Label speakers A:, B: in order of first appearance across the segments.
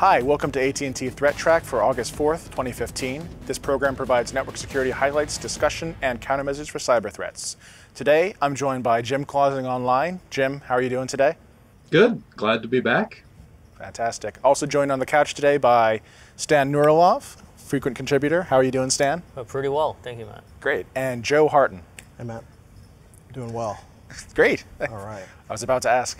A: Hi, welcome to AT&T ThreatTraq for August 4th, 2015. This program provides network security highlights, discussion, and countermeasures for cyber threats. Today, I'm joined by Jim Clausing online. Jim, how are you doing today?
B: Good. Glad to be back.
A: Fantastic. Also joined on the couch today by Stan Nurilov, frequent contributor. How are you doing, Stan?
C: Oh, pretty well. Thank you, Matt.
A: Great. And Joe Harten.
D: Hey, Matt. Doing well.
A: Great.
D: All right.
A: I was about to ask.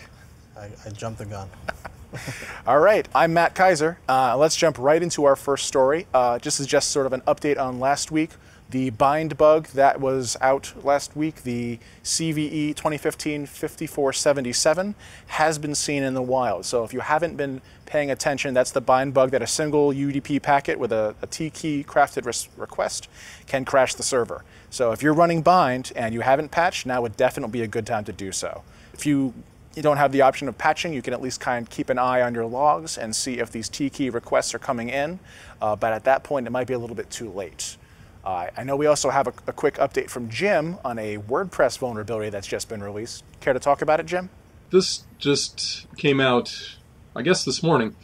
D: I, I jumped the gun.
A: All right, I'm Matt Keyser. Uh, let's jump right into our first story. Uh, just as just sort of an update on last week, the bind bug that was out last week, the CVE 2015-5477, has been seen in the wild. So if you haven't been paying attention, that's the bind bug that a single UDP packet with a, a T-key crafted res- request can crash the server. So if you're running bind and you haven't patched, now would definitely be a good time to do so. If you you don't have the option of patching, you can at least kind of keep an eye on your logs and see if these T-key requests are coming in. Uh, but at that point, it might be a little bit too late. Uh, I know we also have a, a, quick update from Jim on a WordPress vulnerability that's just been released. Care to talk about it, Jim?
B: This just came out, I guess, this morning.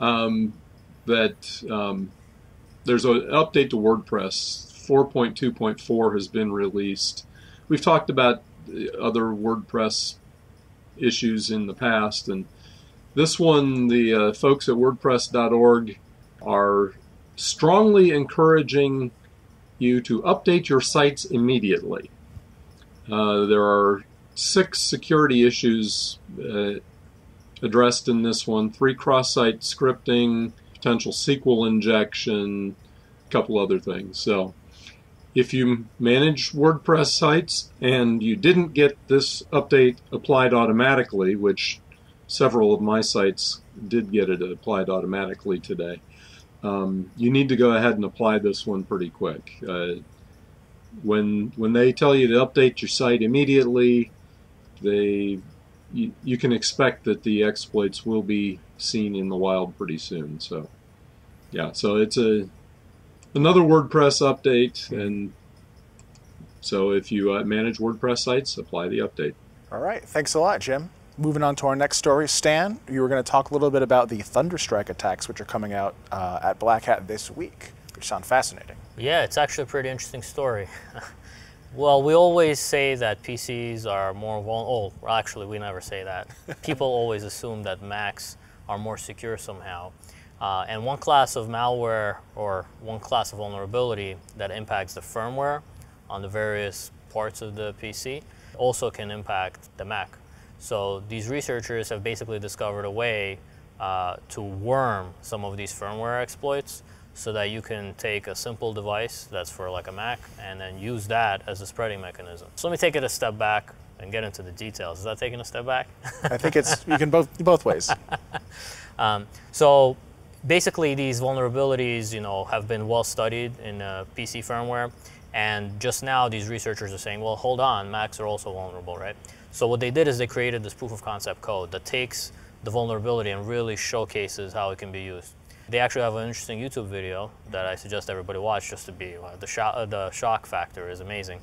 B: Um, that um, there's an update to WordPress. 4.2.4 has been released. We've talked about other WordPress issues in the past. And this one, the uh, folks at WordPress.org are strongly encouraging you to update your sites immediately. Uh, there are six security issues uh, addressed in this one three cross site scripting, potential SQL injection, a couple other things. So, if you manage WordPress sites and you didn't get this update applied automatically, which several of my sites did get it applied automatically today, um, you need to go ahead and apply this one pretty quick. Uh, when when they tell you to update your site immediately, they you, you can expect that the exploits will be seen in the wild pretty soon. So, yeah, so it's a another WordPress update, and so if you uh, manage WordPress sites, apply the update.
A: All right, thanks a lot, Jim. Moving on to our next story, Stan, you were going to talk a little bit about the Thunderstrike attacks, which are coming out uh, at Black Hat this week, which sound fascinating.
C: Yeah, it's actually a pretty interesting story. well, we always say that PCs are more vulnerable. Oh, actually, we never say that. People always assume that Macs are more secure somehow. Uh, and one class of malware or one class of vulnerability that impacts the firmware on the various parts of the PC also can impact the Mac. So these researchers have basically discovered a way uh, to worm some of these firmware exploits so that you can take a simple device that's for like a Mac and then use that as a spreading mechanism. So let me take it a step back and get into the details. Is that taking a step back?
A: I think it's you can both both ways.
C: um, so basically these vulnerabilities, you know, have been well studied in uh, PC firmware, and just now these researchers are saying, well, hold on, Macs are also vulnerable, right? So what they did is they created this proof of concept code that takes the vulnerability and really showcases how it can be used. They actually have an interesting YouTube video that I suggest everybody watch just to be uh, the, shock, uh, the shock factor is amazing.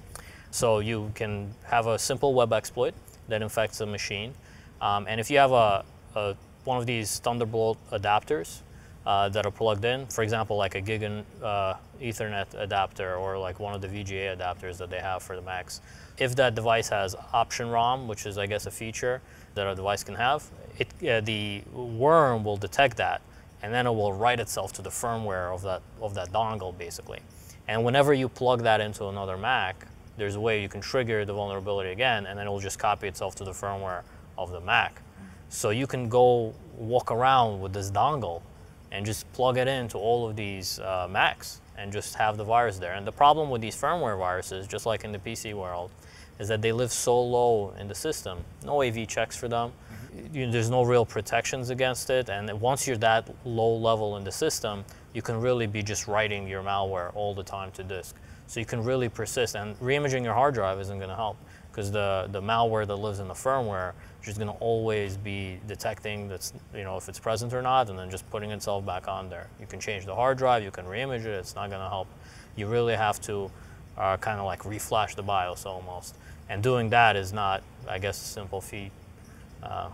C: So you can have a simple web exploit that infects a machine, um, and if you have a, a one of these Thunderbolt adapters uh, that are plugged in. For example, like a Gig uh, Ethernet adapter or like one of the VGA adapters that they have for the Macs. If that device has Option ROM, which is I guess a feature that a device can have, it, uh, the worm will detect that and then it will write itself to the firmware of that of that dongle basically. And whenever you plug that into another Mac, there's a way you can trigger the vulnerability again, and then it will just copy itself to the firmware of the Mac. So you can go walk around with this dongle and just plug it into all of these uh, Macs and just have the virus there. And the problem with these firmware viruses, just like in the PC world, is that they live so low in the system. No AV checks for them. Mm-hmm. You, there's no real protections against it. And once you're that low level in the system, you can really be just writing your malware all the time to disk. So you can really persist. And reimaging your hard drive isn't going to help because the, the malware that lives in the firmware is going to always be detecting that's you know if it's present or not and then just putting itself back on there you can change the hard drive you can reimage it it's not going to help you really have to uh, kind of like reflash the bios almost and doing that is not i guess a simple feat
D: uh,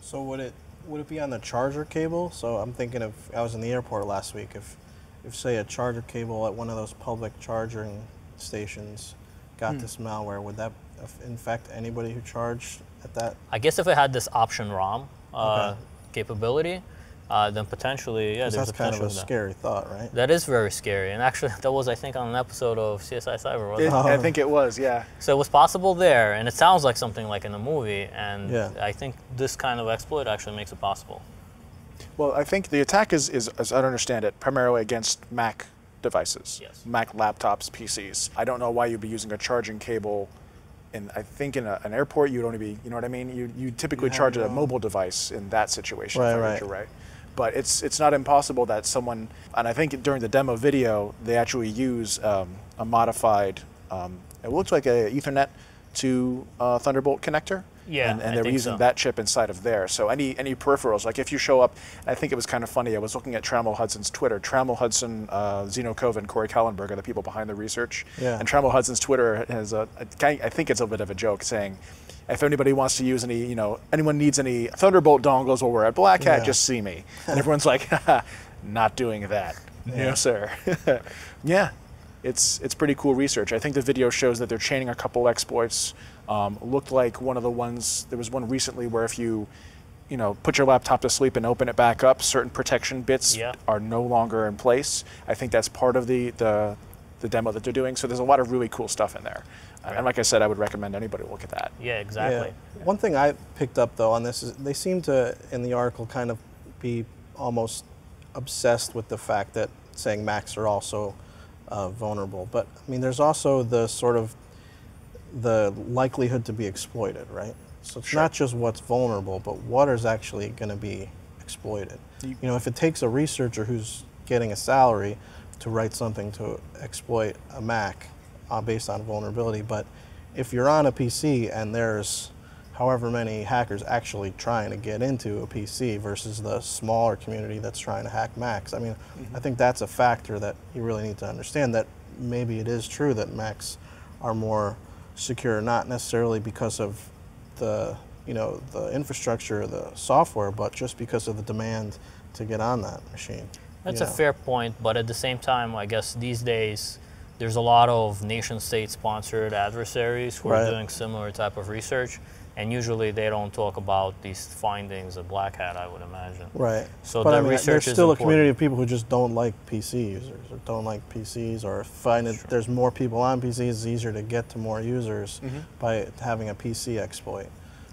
D: so would it would it be on the charger cable? So I'm thinking of I was in the airport last week. If if say a charger cable at one of those public charging stations got this malware, would that infect anybody who charged at that?
C: I guess if it had this option ROM uh,
D: Okay.
C: capability, uh, then potentially, yeah,
D: 'Cause
C: there's
D: that's
C: a
D: kind of a scary thought, right?
C: That is very scary, and actually, that was I think on an episode of CSI Cyber. Wasn't
A: It-
C: it?
A: I think it was, yeah.
C: So it was possible there, and it sounds like something like in a movie, and
D: Yeah.
C: I think this kind of exploit actually makes it possible.
A: Well, I think the attack is, is, as I understand it, primarily against Mac devices,
C: Yes.
A: Mac laptops, PCs. I don't know why you'd be using a charging cable. In, I think in a, an airport, you'd only be, you know what I mean? You you typically charge a mobile device in that situation.
D: Right, right.
A: you right. But it's it's not impossible that someone, and I think during the demo video, they actually use um, a modified. Um, it looks like a Ethernet to uh, Thunderbolt connector.
C: Yeah,
A: and, and they're using
C: so.
A: that chip inside of there. So any any peripherals, like if you show up, I think it was kind of funny. I was looking at Trammell Hudson's Twitter. Trammell Hudson, uh, Xeno Kovah, Corey Kallenberg are the people behind the research.
D: Yeah.
A: And Trammell Hudson's Twitter has a, a I think it's a bit of a joke saying, if anybody wants to use any, you know, anyone needs any Thunderbolt dongles while we're at Black Hat,
D: Yeah.
A: just see me. And everyone's like, not doing that. No, sir. yeah, it's it's pretty cool research. I think the video shows that they're chaining a couple exploits. Um, looked like one of the ones. There was one recently where if you, you know, put your laptop to sleep and open it back up, certain protection bits
C: Yeah.
A: are no longer in place. I think that's part of the the, the demo that they're doing. So there's a lot of really cool stuff in there. And like I said, I would recommend anybody look at that.
C: Yeah, exactly.
D: Yeah. One thing I picked up though on this is they seem to in the article kind of be almost obsessed with the fact that saying Macs are also uh, vulnerable. But I mean, there's also the sort of the likelihood to be exploited, right? So it's not just what's vulnerable, but what is actually going to be exploited. You, know, if it takes a researcher who's getting a salary to write something to exploit a Mac uh, based on vulnerability, but if you're on a PC and there's however many hackers actually trying to get into a PC versus the smaller community that's trying to hack Macs, I mean, I think that's a factor that you really need to understand that maybe it is true that Macs are more secure, not necessarily because of the you know the infrastructure, the software, but just because of the demand to get on that machine.
C: That's
D: you
C: a fair point, but at the same time, I guess these days there's a lot of nation state sponsored adversaries who
D: Right.
C: are doing similar type of research, and usually they don't talk about these findings of Black Hat, I would imagine.
D: Right.
C: So
D: but
C: the
D: I mean,
C: research
D: there's
C: is
D: still a
C: important.
D: community of people who just don't like PC users or don't like PCs or find it there's more people on PCs, it's easier to get to more users mm-hmm. by having a PC exploit.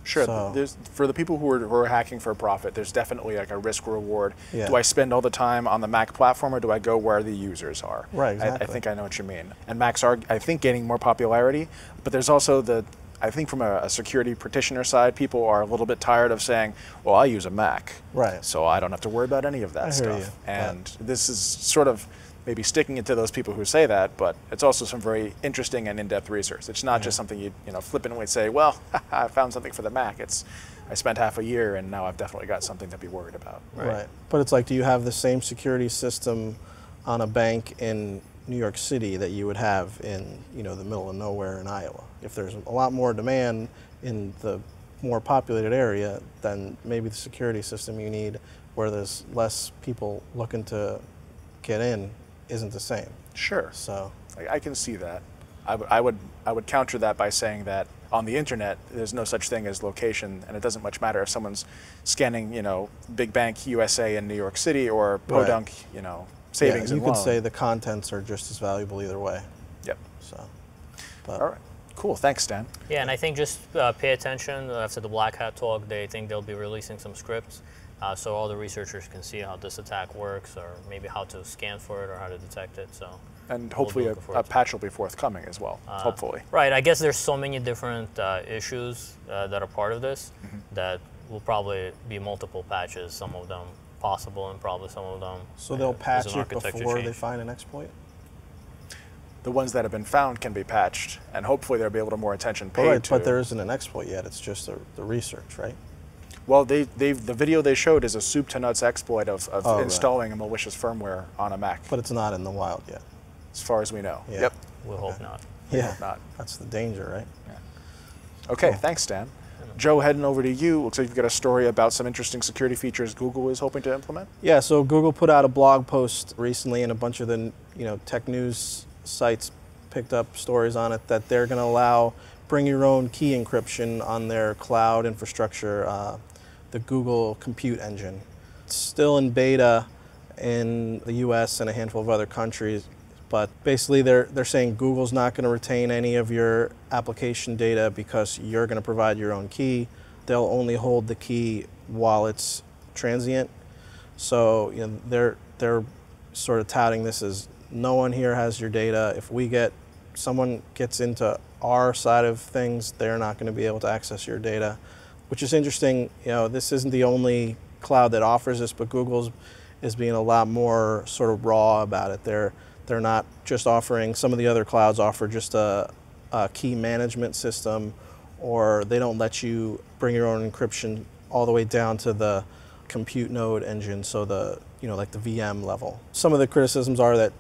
A: Sure.
D: So-
A: There's for the people who are, who are hacking for a profit. There's definitely like a risk reward.
D: Yeah.
A: Do I spend all the time on the Mac platform, or do I go where the users are?
D: Right,
A: I, I think I know what you mean. And Macs are, I think, gaining more popularity. But there's also the, I think from a, a security practitioner side, people are a little bit tired of saying, "Well, I use a Mac,
D: Right.
A: So I don't have to worry about any of that
D: I hear
A: stuff."
D: you, but-
A: And this is sort of maybe sticking it to those people who say that, but it's also some very interesting and in-depth research. It's not just something you you know flippantly say, "Well, I found something for the Mac." It's I spent half a year and now I've definitely got something to be worried about.
C: Right.
D: But it's like, do you have the same security system on a bank in New York City that you would have in, you know, the middle of nowhere in Iowa? If there's a lot more demand in the more populated area, then maybe the security system you need where there's less people looking to get in isn't the same.
A: Sure.
D: So,
A: I, I can see that. I would- I would I would counter that by saying that on the internet there's no such thing as location, and it doesn't much matter if someone's scanning, you know, Big Bank USA in New York City or
D: Right.
A: Podunk, you know, savings
D: yeah, you could say the contents are just as valuable either way.
A: Yep.
D: So, but
A: All right. Cool. Thanks, Stan.
C: Yeah, and I think just uh, pay attention. Uh, After the Black Hat talk, they think they'll be releasing some scripts uh, so all the researchers can see how this attack works or maybe how to scan for it or how to detect it. So,
A: And
C: We'll
A: hopefully a, a patch will be forthcoming as well.
C: uh,
A: hopefully.
C: Right. I guess there's so many different uh, issues uh, that are part of this
A: Mm-hmm.
C: that will probably be multiple patches, some of them possible and probably some of them.
D: so they'll
C: is
D: patch it
C: architecture
D: before they find an exploit.
A: The ones that have been found can be patched, and hopefully there'll be a little more attention paid
D: All right,
A: to.
D: but there isn't an exploit yet. It's just the, the research, right?
A: Well, they, they've, the video they showed is a soup to nuts exploit of, of
D: Oh, right.
A: installing a malicious firmware on a Mac,
D: But it's not in the wild yet.
A: as far as we know.
D: Yeah.
A: Yep.
C: we'll hope not.
D: Yeah,
A: not.
D: that's the danger, right?
A: Okay,
D: Cool.
A: thanks, Stan. Joe, heading over to you, looks like you've got a story about some interesting security features Google is hoping to implement.
D: Yeah, so Google put out a blog post recently, and a bunch of the you know tech news sites picked up stories on it that they're going to allow bring your own key encryption on their cloud infrastructure, uh, the Google Compute Engine. It's still in beta in the U.S. and a handful of other countries, but basically they're they're saying Google's not going to retain any of your application data because you're going to provide your own key. They'll only hold the key while it's transient. So you know they're they're sort of touting this as no one here has your data. If we get someone gets into our side of things, they're not going to be able to access your data, which is interesting. You know, this isn't the only cloud that offers this, but Google's is being a lot more sort of raw about it. They're they're not just offering. Some of the other clouds offer just a, a key management system, or they don't let you bring your own encryption all the way down to the compute node engine, so the you know like the VM level. Some of the criticisms are that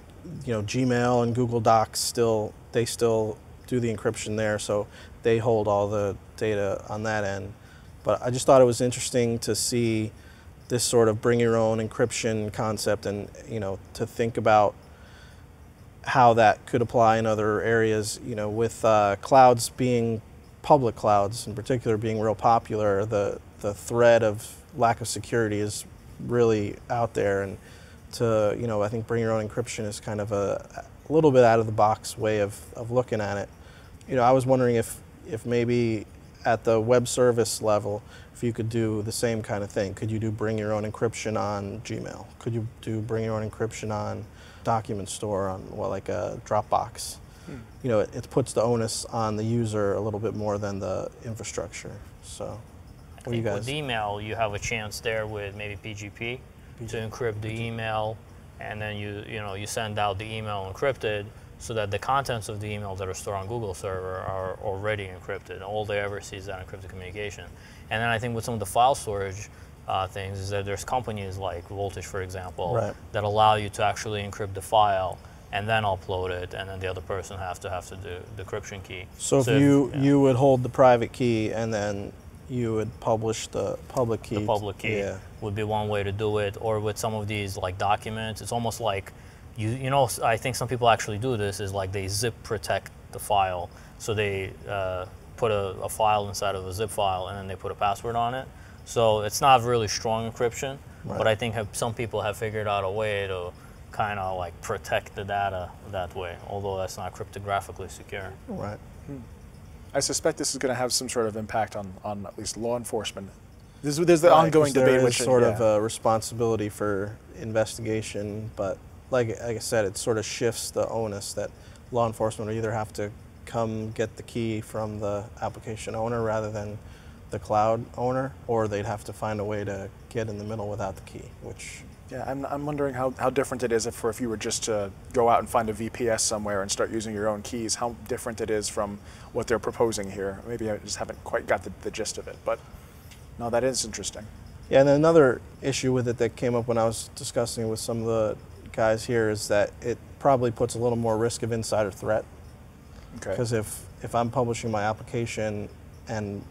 D: you know Gmail and Google Docs still they still do the encryption there, so they hold all the data on that end. But I just thought it was interesting to see this sort of bring your own encryption concept, and you know to think about how that could apply in other areas. You know, with uh, clouds being public clouds in particular being real popular, the the threat of lack of security is really out there, and to you know I think bring your own encryption is kind of a, a little bit out of the box way of, of looking at it. You know, I was wondering if if maybe at the web service level, if you could do the same kind of thing. Could you do bring your own encryption on Gmail? Could you do bring your own encryption on document store on well like a Dropbox? Hmm. You know, it, it, puts the onus on the user a little bit more than the infrastructure. So,
C: what
D: you guys?
C: With email, you have a chance there with maybe PGP. To encrypt the email, and then you you know you send out the email encrypted so that the contents of the email that are stored on Google server are already encrypted. All they ever see is that encrypted communication. And then I think with some of the file storage uh, things is that there's companies like Voltage, for example,
D: right.
C: that allow you to actually encrypt the file and then upload it, and then the other person has to have to do the encryption key.
D: So, so if you yeah. you would hold the private key and then you would publish the public key.
C: The public key
D: yeah.
C: would be one way to do it, or with some of these like documents, it's almost like you you know I think some people actually do this is like they zip protect the file, so they uh, put a, a, file inside of a zip file and then they put a password on it. So it's not really strong encryption, right. but I think have, some people have figured out a way to kind of like protect the data that way, although that's not cryptographically secure.
D: Right. Hmm.
A: I suspect this is going to have some sort of impact on, on at least law enforcement. There's, there's the right, ongoing debate.
D: There is
A: which
D: sort
A: yeah.
D: of a responsibility for investigation, but like, like I said, it sort of shifts the onus that law enforcement will either have to come get the key from the application owner rather than the cloud owner, or they'd have to find a way to get in the middle without the key, which
A: yeah, I'm, I'm wondering how, how different it is if, for if you were just to go out and find a VPS somewhere and start using your own keys, how different it is from what they're proposing here. Maybe I just haven't quite got the, the gist of it, but no, that is interesting.
D: Yeah, and another issue with it that came up when I was discussing it with some of the guys here is that it probably puts a little more risk of insider threat.
A: Okay.
D: Because if, if I'm publishing my application and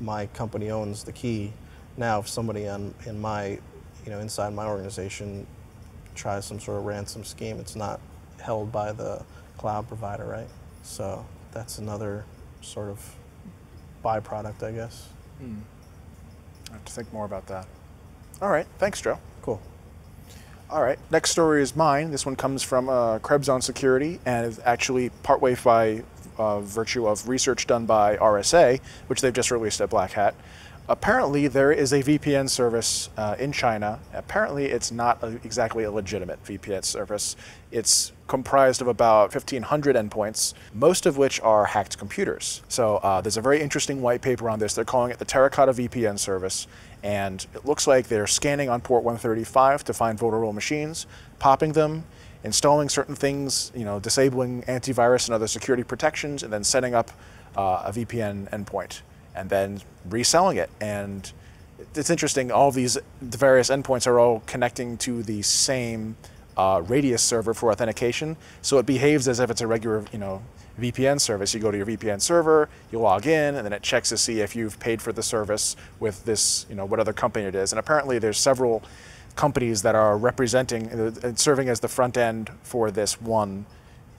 D: my company owns the key, now if somebody on, in my you know, inside my organization tries some sort of ransom scheme, it's not held by the cloud provider, right? So that's another sort of byproduct, I guess.
A: Hmm. I have to think more about that. All right, thanks, Joe.
D: Cool.
A: All right, next story is mine. This one comes from uh, Krebs on Security and is actually partway by uh, virtue of research done by RSA, which they've just released at Black Hat apparently there is a VPN service uh, in China. Apparently it's not a, exactly a legitimate VPN service. It's comprised of about 1,500 endpoints, most of which are hacked computers. So uh, there's a very interesting white paper on this. They're calling it the Terracotta VPN service. And it looks like they're scanning on port 135 to find vulnerable machines, popping them, installing certain things, you know, disabling antivirus and other security protections, and then setting up uh, a VPN endpoint and then reselling it. And it's interesting, all these the various endpoints are all connecting to the same uh, radius server for authentication. So it behaves as if it's a regular, you know, VPN service. You go to your VPN server, you log in, and then it checks to see if you've paid for the service with this, you know, what other company it is. And apparently, there's several companies that are representing and uh, serving as the front end for this one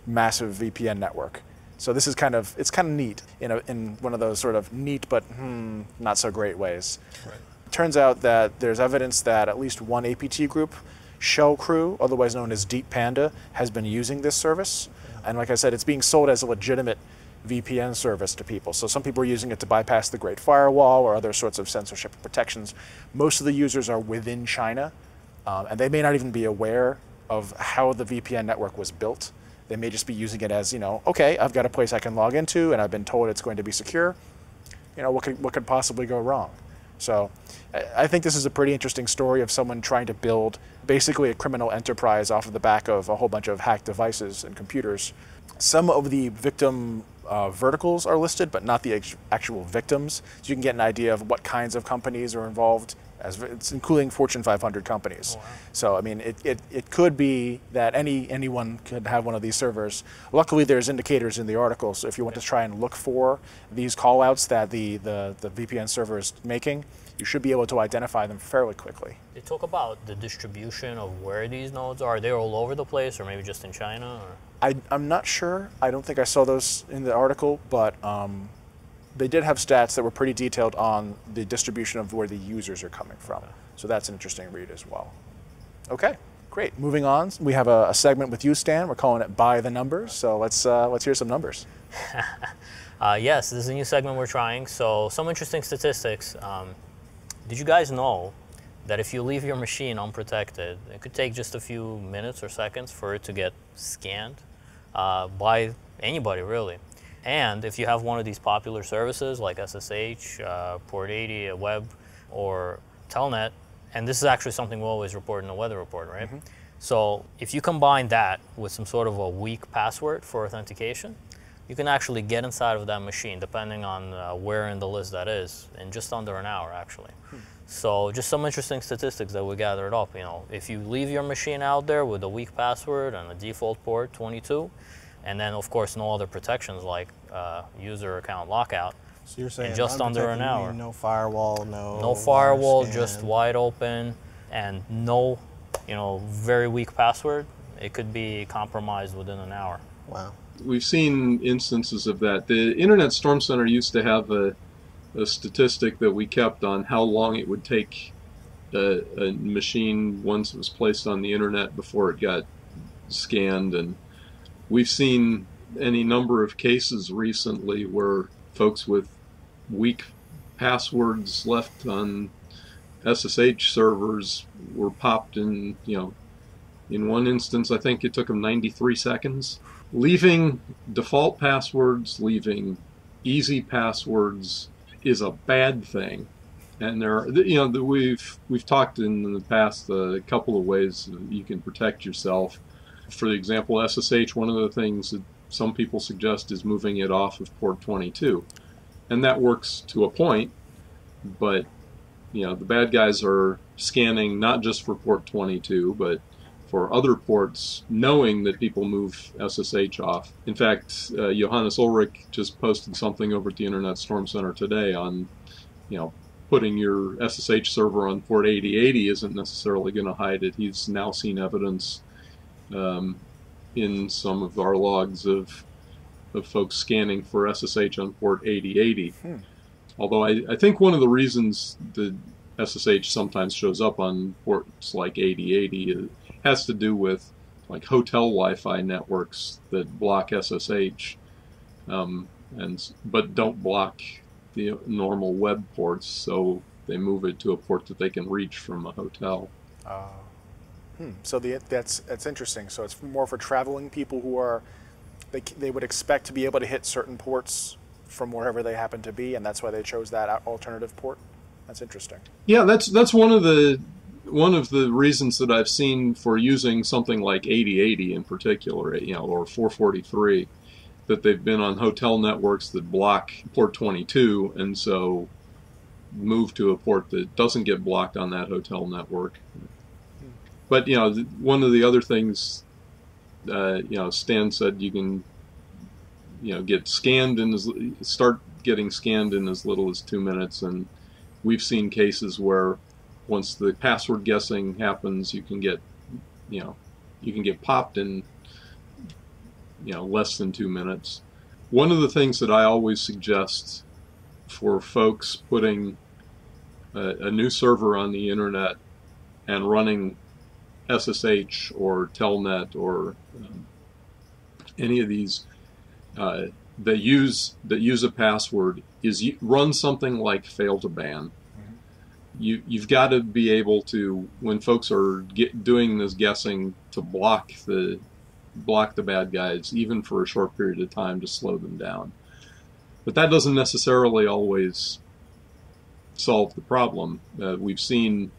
A: massive VPN network. So this is kind of it's kind of neat in a, in one of those sort of neat but hmm, not so great ways. Right. Turns out that there's evidence that at least one APT group, Shell Crew, otherwise known as Deep Panda, has been using this service. And like I said, it's being sold as a legitimate VPN service to people. So some people are using it to bypass the Great Firewall or other sorts of censorship protections. Most of the users are within China, um, and they may not even be aware of how the VPN network was built. They may just be using it as, you know, okay, I've got a place I can log into, and I've been told it's going to be secure. You know, what could, what could possibly go wrong? So I think this is a pretty interesting story of someone trying to build basically a criminal enterprise off of the back of a whole bunch of hacked devices and computers. Some of the victim uh, verticals are listed, but not the actual victims. So you can get an idea of what kinds of companies are involved, as it's including Fortune 500 companies. Oh, wow. So I mean, it, it, it could be that any anyone could have one of these servers. Luckily, there's indicators in the article, so if you want to try and look for these callouts that the, the, the VPN server is making, you should be able to identify them fairly quickly.
C: They talk about the distribution of where these nodes are. Are they all over the place, or maybe just in China? Or?
A: I, am not sure. I don't think I saw those in the article, but um, they did have stats that were pretty detailed on the distribution of where the users are coming from. So that's an interesting read as well. Okay, great. Moving on, we have a, a segment with you, Stan. We're calling it "By the Numbers." So let's uh, let's hear some numbers.
C: uh, yes, this is a new segment we're trying. So some interesting statistics. Um, did you guys know that if you leave your machine unprotected, it could take just a few minutes or seconds for it to get scanned uh, by anybody, really. And if you have one of these popular services like SSH, uh, Port 80, Web, or Telnet, and this is actually something we always report in the weather report, right? Mm-hmm. So if you combine that with some sort of a weak password for authentication, you can actually get inside of that machine, depending on uh, where in the list that is, in just under an hour, actually. Hmm. So just some interesting statistics that we gathered up. You know, if you leave your machine out there with a weak password and a default port 22, and then of course no other protections like uh, user account lockout.
D: So you're saying
C: just under an hour.
D: No firewall, no.
C: No firewall, just wide open, and no, you know, very weak password. It could be compromised within an hour.
D: Wow
B: we've seen instances of that. The Internet Storm Center used to have a, a statistic that we kept on how long it would take a, a, machine once it was placed on the internet before it got scanned, and we've seen any number of cases recently where folks with weak passwords left on SSH servers were popped in, you know, in one instance, I think it took them 93 seconds leaving default passwords, leaving easy passwords is a bad thing. And there, are, you know, we've we've talked in the past a couple of ways you can protect yourself. For the example, SSH. One of the things that some people suggest is moving it off of port 22, and that works to a point. But you know, the bad guys are scanning not just for port 22, but for other ports, knowing that people move SSH off. In fact, uh, Johannes Ulrich just posted something over at the Internet Storm Center today on, you know, putting your SSH server on port 8080 isn't necessarily going to hide it. He's now seen evidence um, in some of our logs of of folks scanning for SSH on port 8080. Hmm. Although I, I think one of the reasons the SSH sometimes shows up on ports like 8080 has to do with like hotel Wi-Fi networks that block SSH, um, and but don't block the normal web ports. So they move it to a port that they can reach from a hotel. Uh,
A: hmm. So the, that's that's interesting. So it's more for traveling people who are they they would expect to be able to hit certain ports from wherever they happen to be, and that's why they chose that alternative port. That's interesting.
B: Yeah, that's that's one of the one of the reasons that I've seen for using something like 8080 in particular, you know, or 443, that they've been on hotel networks that block port 22, and so move to a port that doesn't get blocked on that hotel network. But you know, one of the other things, uh, you know, Stan said you can, you know, get scanned and start getting scanned in as little as two minutes, and we've seen cases where once the password guessing happens, you can get, you know, you can get popped in, you know, less than two minutes. One of the things that I always suggest for folks putting a, a new server on the internet and running SSH or Telnet or um, any of these uh, that use that use a password is run something like fail2ban. You you've got to be able to when folks are get, doing this guessing to block the block the bad guys even for a short period of time to slow them down. But that doesn't necessarily always solve the problem. Uh, we've seen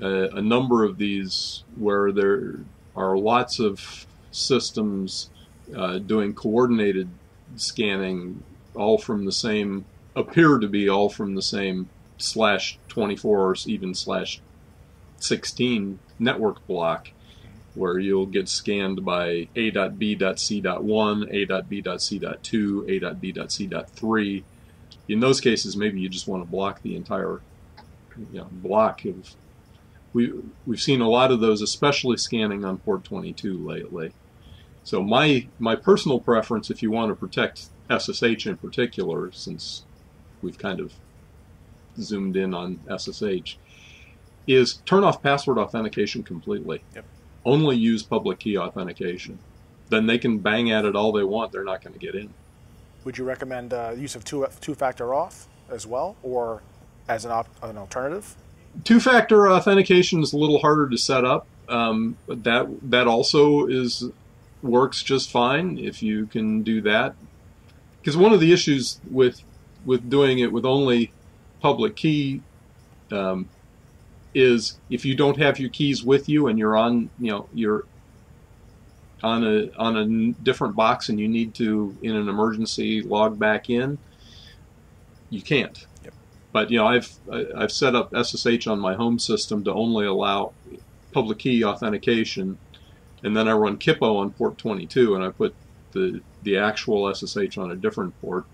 B: uh, a number of these where there are lots of systems uh, doing coordinated scanning, all from the same, appear to be all from the same slash 24 or even slash 16 network block where you'll get scanned by a.b.c.1, a.b.c.2, a.b.c.3. In those cases, maybe you just want to block the entire you know, block of. We we've seen a lot of those, especially scanning on port 22 lately. So my my personal preference, if you want to protect SSH in particular, since we've kind of zoomed in on SSH, is turn off password authentication completely.
A: Yep.
B: Only use public key authentication. Then they can bang at it all they want. They're not going to get in.
A: Would you recommend uh, use of two two factor off as well, or as an, op- an alternative?
B: Two factor authentication is a little harder to set up. Um, but that that also is works just fine if you can do that. Because one of the issues with with doing it with only public key um, is if you don't have your keys with you and you're on you know you're on a on a different box and you need to in an emergency log back in you can't. But you know I've I've set up SSH on my home system to only allow public key authentication and then I run Kippo on port 22 and I put the the actual SSH on a different port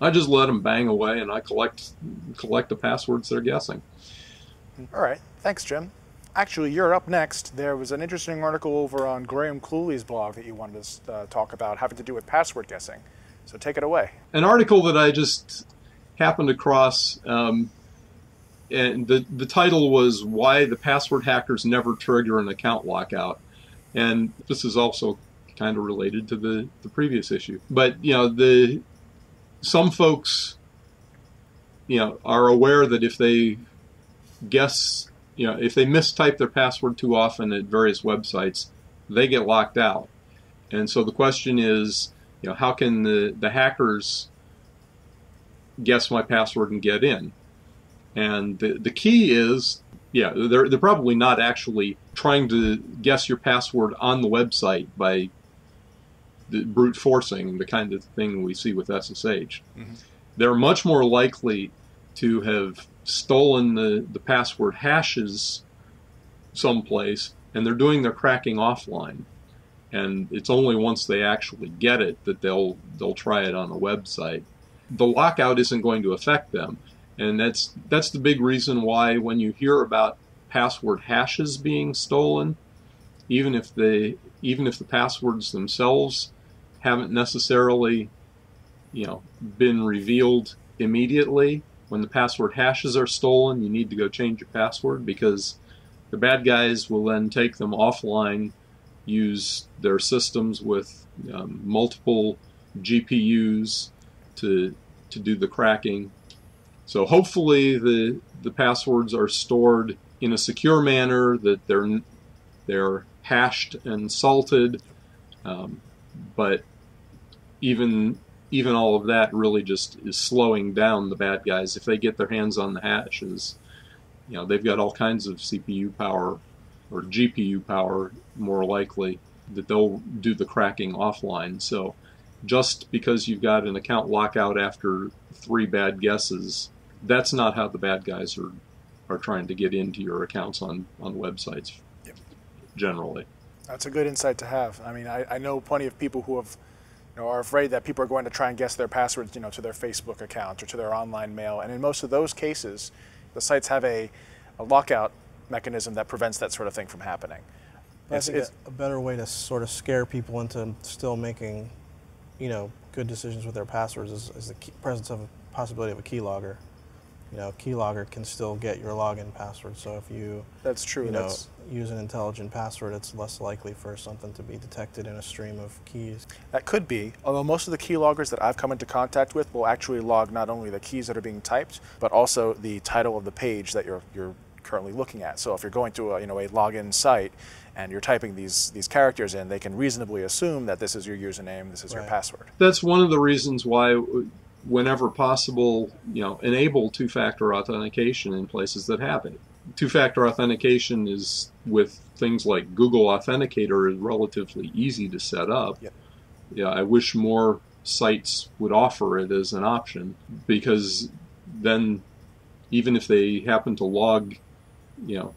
B: I just let them bang away and I collect collect the passwords they're guessing
A: All right, thanks, Jim. Actually, you're up next. There was an interesting article over on Graham Cluley's blog that you wanted to uh, talk about, having to do with password guessing. So take it away.
B: an article that I just happened across, um, and the the title was "Why the Password Hackers Never Trigger an Account Lockout," and this is also kind of related to the the previous issue. But you know, the some folks, you know, are aware that if they guess, you know, if they mistype their password too often at various websites, they get locked out. And so the question is, you know, how can the, the hackers guess my password and get in? And the, the key is, yeah, they're, they're probably not actually trying to guess your password on the website by the brute forcing, the kind of thing we see with SSH. Mm-hmm. They're much more likely to have stolen the, the password hashes someplace and they're doing their cracking offline and it's only once they actually get it that they'll they'll try it on a website. The lockout isn't going to affect them, and that's that's the big reason why when you hear about password hashes being stolen, even if they even if the passwords themselves haven't necessarily, you know, been revealed immediately, when the password hashes are stolen, you need to go change your password because the bad guys will then take them offline use their systems with um, multiple GPUs to to do the cracking. So hopefully the the passwords are stored in a secure manner that they're they're hashed and salted. Um, but even even all of that really just is slowing down the bad guys. If they get their hands on the hashes, you know they've got all kinds of CPU power or GPU power, more likely, that they'll do the cracking offline. So just because you've got an account lockout after three bad guesses, that's not how the bad guys are are trying to get into your accounts on on websites.
A: Yep.
B: Generally,
A: That's a good insight to have. I mean, I, I know plenty of people who have, you know, are afraid that people are going to try and guess their passwords, you know, to their Facebook account or to their online mail. And in most of those cases, the sites have a, a lockout mechanism that prevents that sort of thing from happening.
D: I
A: It's-
D: think
A: it's-
D: a, a better way to sort of scare people into still making, you know, good decisions with their passwords is, is the key, presence of a possibility of a keylogger. You know, keylogger can still get your login password. So if you,
A: that's true.
D: you know,
A: That's,
D: use an intelligent password, it's less likely for something to be detected in a stream of keys.
A: That could be, although most of the keyloggers that I've come into contact with will actually log not only the keys that are being typed, but also the title of the page that you're, you're currently looking at. So if you're going to a, you know, a login site and you're typing these, these characters in, they can reasonably assume that this is your username, this is your password.
B: that's one of the reasons why, whenever possible, you know, enable two-factor authentication in places that have it. Two-factor authentication is with things like Google Authenticator is relatively easy to set up.
A: Yep.
B: Yeah, I wish more sites would offer it as an option because then even if they happen to log, you know,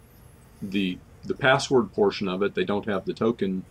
B: the the password portion of it, they don't have the token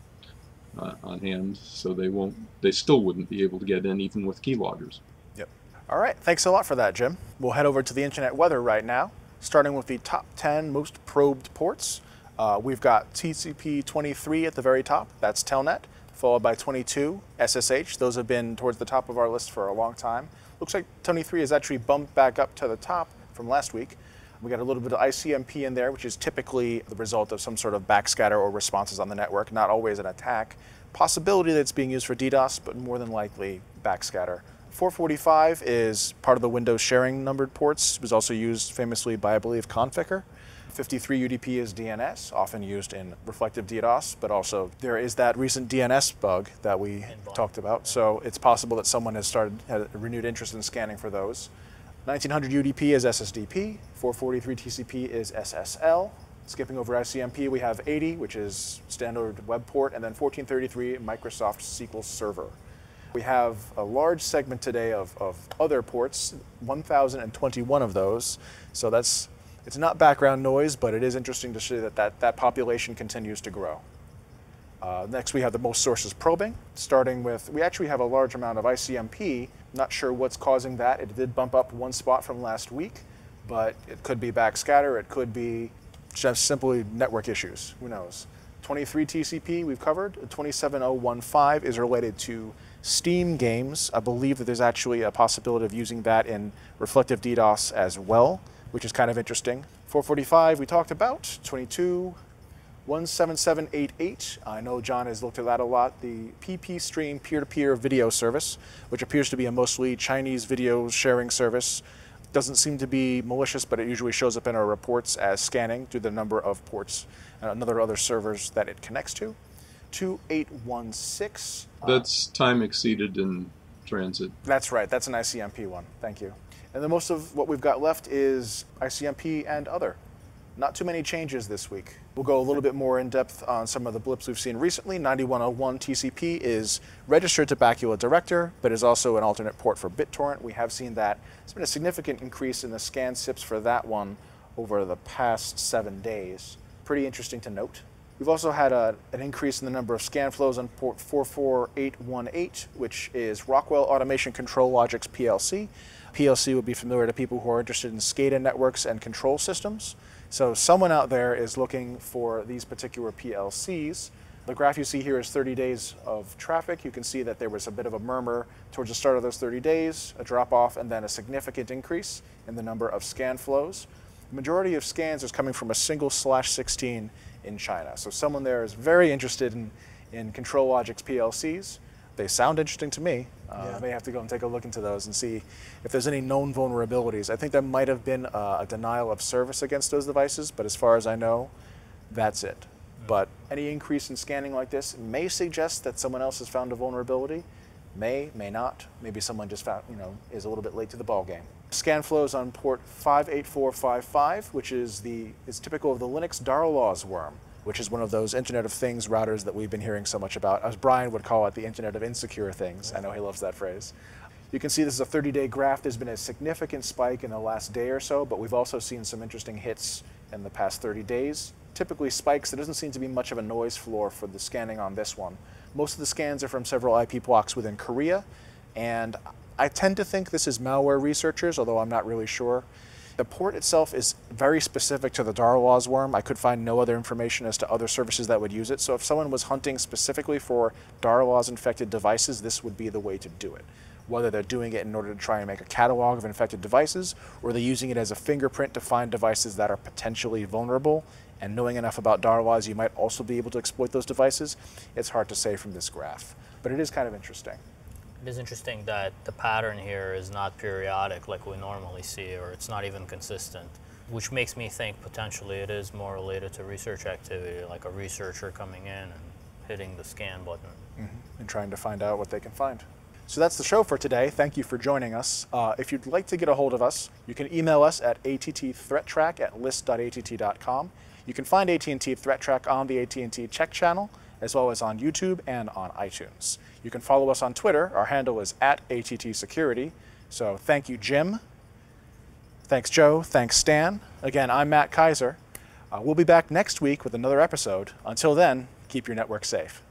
B: uh, on hand, so they won't. They still wouldn't be able to get in even with keyloggers.
A: Yep. All right. Thanks a lot for that, Jim. We'll head over to the internet weather right now, starting with the top 10 most probed ports. Uh, we've got TCP 23 at the very top. That's Telnet, followed by 22 SSH. Those have been towards the top of our list for a long time. Looks like 23 has actually bumped back up to the top from last week. We got a little bit of ICMP in there, which is typically the result of some sort of backscatter or responses on the network, not always an attack. Possibility that it's being used for DDoS, but more than likely backscatter. 445 is part of the Windows sharing numbered ports. It was also used famously by, I believe, Conficker. 53 UDP is DNS, often used in reflective DDoS, but also there is that recent DNS bug that we talked about. So it's possible that someone has started had a renewed interest in scanning for those. 1900 UDP is SSDP. 443 TCP is SSL. Skipping over ICMP, we have 80, which is standard web port, and then 1433 Microsoft SQL Server. We have a large segment today of, of other ports, 1,021 of those. So that's it's not background noise, but it is interesting to see that that, that population continues to grow. Uh, next, we have the most sources probing, starting with, we actually have a large amount of ICMP. Not sure what's causing that. It did bump up one spot from last week, but it could be backscatter, it could be just simply network issues. Who knows? 23 TCP we've covered. 27015 is related to Steam games. I believe that there's actually a possibility of using that in reflective DDoS as well, which is kind of interesting. 445 we talked about. 22 17788. I know John has looked at that a lot. The PP Stream peer to peer video service, which appears to be a mostly Chinese video sharing service. Doesn't seem to be malicious, but it usually shows up in our reports as scanning due to the number of ports and another other servers that it connects to. 2816. uh,
B: That's time exceeded in transit.
A: that's right. That's an ICMP one. Thank you. And then most of what we've got left is ICMP and other. Not too many changes this week. We'll go a little bit more in depth on some of the blips we've seen recently. 9101 TCP is registered to Bacula Director, but is also an alternate port for BitTorrent. We have seen that. There's been a significant increase in the scan SIPs for that one over the past seven days. Pretty interesting to note. We've also had a, an increase in the number of scan flows on port 44818, which is Rockwell Automation ControlLogix PLC. PLC would be familiar to people who are interested in SCADA networks and control systems. So someone out there is looking for these particular PLCs. The graph you see here is 30 days of traffic. You can see that there was a bit of a murmur towards the start of those 30 days, a drop off, and then a significant increase in the number of scan flows. The majority of scans is coming from a single slash 16 in China. So someone there is very interested in, in ControlLogix PLCs. They sound interesting to me. Uh,
D: Yeah.
A: I may have to go and take a look into those and see if there's any known vulnerabilities. I think there might have been uh, a denial of service against those devices, but as far as I know, that's it. But any increase in scanning like this may suggest that someone else has found a vulnerability. May, may not. Maybe someone just found, you know, is a little bit late to the ball game. Scan flows on port 58455, which is the is typical of the Linux Darlloz worm, which is one of those Internet of Things routers that we've been hearing so much about. As Brian would call it, the Internet of Insecure Things. I know he loves that phrase. You can see this is a 30 day graph. There's been a significant spike in the last day or so, but we've also seen some interesting hits in the past 30 days. Typically spikes, there doesn't seem to be much of a noise floor for the scanning on this one. Most of the scans are from several IP blocks within Korea, and I tend to think this is malware researchers, although I'm not really sure. The port itself is very specific to the Darlloz worm. I could find no other information as to other services that would use it. So if someone was hunting specifically for Darlloz infected devices, this would be the way to do it. Whether they're doing it in order to try and make a catalog of infected devices, or they're using it as a fingerprint to find devices that are potentially vulnerable, and knowing enough about Darlloz, you might also be able to exploit those devices. It's hard to say from this graph, but it is kind of interesting.
C: It is interesting that the pattern here is not periodic like we normally see, or it's not even consistent, which makes me think potentially it is more related to research activity, like a researcher coming in and hitting the scan button.
A: Mm-hmm. And trying to find out what they can find. So that's the show for today. Thank you for joining us. Uh, if you'd like to get a hold of us, you can email us at attthreattraq at list.att.com. You can find AT&T ThreatTraq on the AT&T Tech channel, as well as on YouTube and on iTunes. You can follow us on Twitter. Our handle is at ATT Security. So thank you, Jim. Thanks, Joe. Thanks, Stan. Again, I'm Matt Keyser. Uh, we'll be back next week with another episode. Until then, keep your network safe.